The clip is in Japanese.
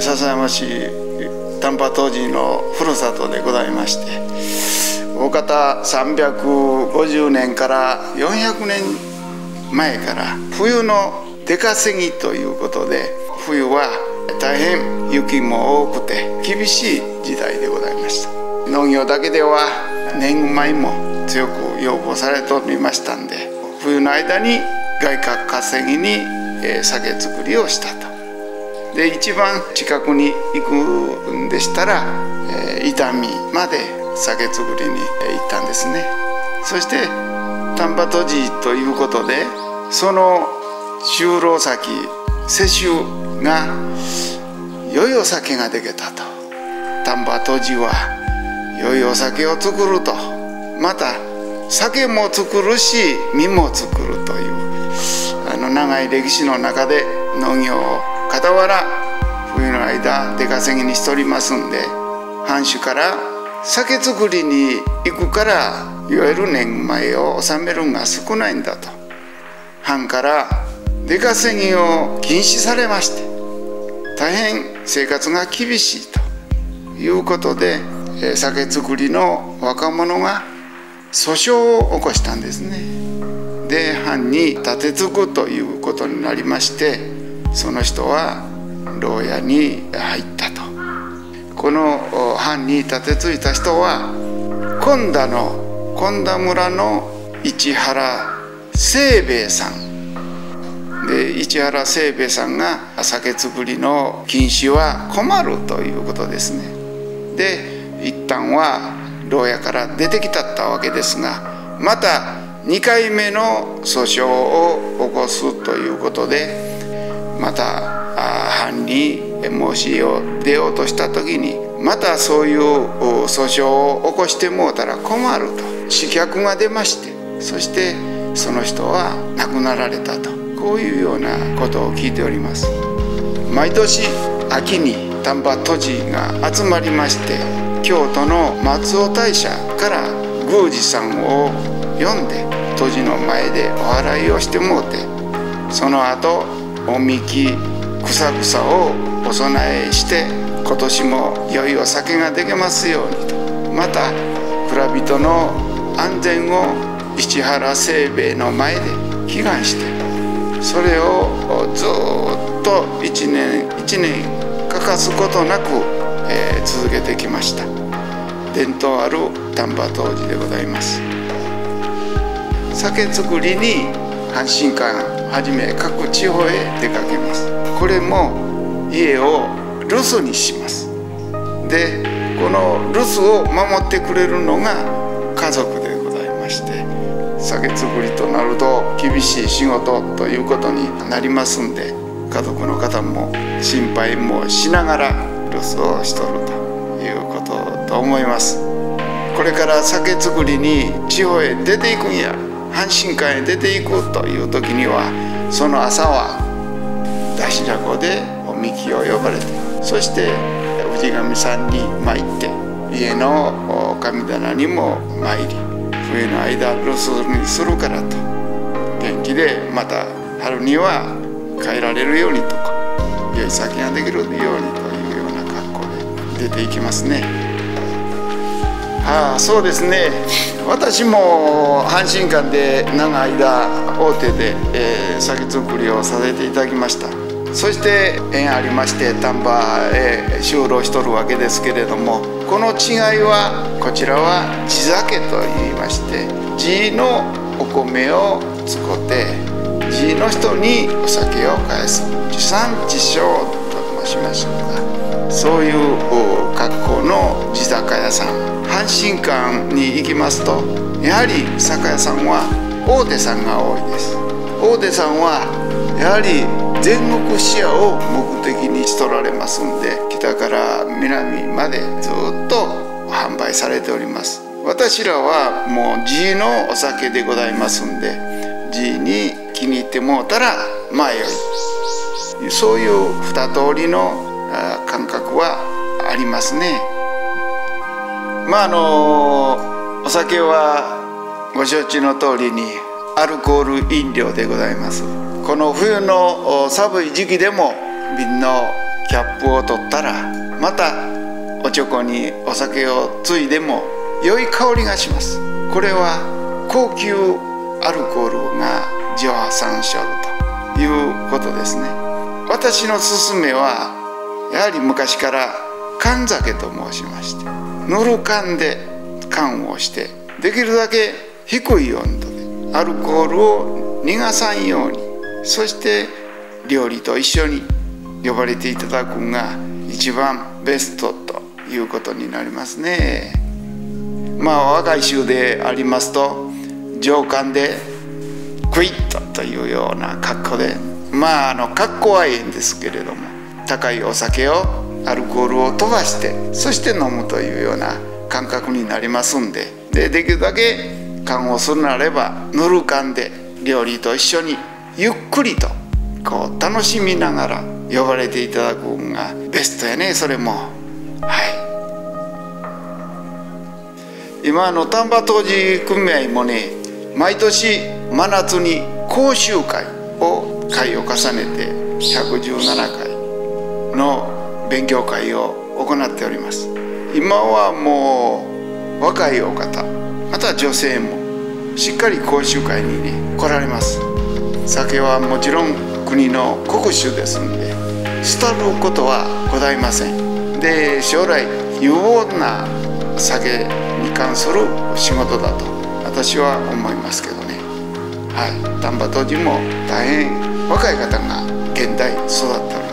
笹山市丹波当時のふるさとでございまして大方350年から400年前から冬の出稼ぎということで冬は大変雪も多くて厳しい時代でございました。農業だけでは年貢米も強く要望されておりましたんで冬の間に外貨稼ぎに酒造りをしたと。で一番近くに行くんでしたら、えー、伊丹まで酒造りに行ったんですね。そして丹波都寺ということでその就労先世襲が良いお酒ができたと。丹波都寺は良いお酒を作ると。また酒も作るし身も作るというあの長い歴史の中で農業を傍ら冬の間出稼ぎにしておりますんで藩主から酒造りに行くからいわゆる年米を納めるんが少ないんだと。藩から出稼ぎを禁止されまして大変生活が厳しいということで酒造りの若者が訴訟を起こしたんですね。で藩に立てつくということになりましてその人は牢屋に入ったと。この藩に立てついた人は今田の今田村の市原清兵衛さん。で市原清兵衛さんが酒造りの禁止は困るということですね。で一旦は牢屋から出てきたったわけですがまた2回目の訴訟を起こすということでまた藩に申しを出ようとした時にまたそういう訴訟を起こしてもうたら困ると。刺客が出ましてそしてその人は亡くなられたと。こういうようなことを聞いております。毎年秋に丹波都知が集まりまして京都の松尾大社から宮司さんを呼んで都知の前でお祓いをしてもうてその後おみきくさくさをお供えして今年も良いお酒ができますようにと。また蔵人の安全を石原清兵衛の前で祈願してそれをずっと一年一年欠かすことなく、えー、続けてきました。伝統ある丹波当時でございます。酒造りに阪神館はじめ各地方へ出かけます。これも家を留守にします。でこの留守を守ってくれるのが家族でございまして酒造りとなると厳しい仕事ということになりますんで家族の方も心配もしながら留守をしとるということと思います。これから酒造りに地方へ出ていくんや。阪神館へ出ていくという時にはその朝は大事な子でおみきを呼ばれてそして氏神さんに参って家の神棚にも参り冬の間留守にするからと元気でまた春には帰られるようにとか良い先ができるようにというような格好で出ていきますね。ああそうですね私も阪神館で長い間大手で、えー、酒造りをさせていただきました。そして縁ありまして丹波へ就労しとるわけですけれどもこの違いはこちらは地酒といいまして地のお米を使って地の人にお酒を返す地産地消と申しましょうかそういう格好の地酒屋さん。阪神館に行きますとやはり酒屋さんは大手さんが多いです。大手さんはやはり全国視野を目的にしとられますんで北から南までずっと販売されております。私らはもう G のお酒でございますんで G に気に入ってもうたら前より。そういう二通りの感覚はりますね。まああのお酒はご承知の通りにアルコール飲料でございます。この冬の寒い時期でも瓶のキャップを取ったらまたおちょこにお酒をついでも良い香りがします。これは高級アルコールが上酸しょるということですね。私の勧めはやはり昔から缶酒と申しましてぬる缶で缶をしてできるだけ低い温度でアルコールを逃がさんようにそして料理と一緒に呼ばれていただくのが一番ベストということになりますね。まあ若い衆でありますと上官でクイッとというような格好でまああの格好はいいんですけれども高いお酒をアルコールを飛ばしてそして飲むというような感覚になりますんで。でできるだけ缶をするなればぬる缶で料理と一緒にゆっくりとこう楽しみながら呼ばれていただくのがベストやね。それも。はい。今の丹波当時組合もね毎年真夏に講習会を会を重ねて117回の勉強会を行っております。今はもう若いお方また女性もしっかり講習会にね来られます。酒はもちろん国の国酒ですんで廃ることはございません。で将来有望な酒に関する仕事だと私は思いますけどね。はい。丹波当時も大変若い方が現代育っております。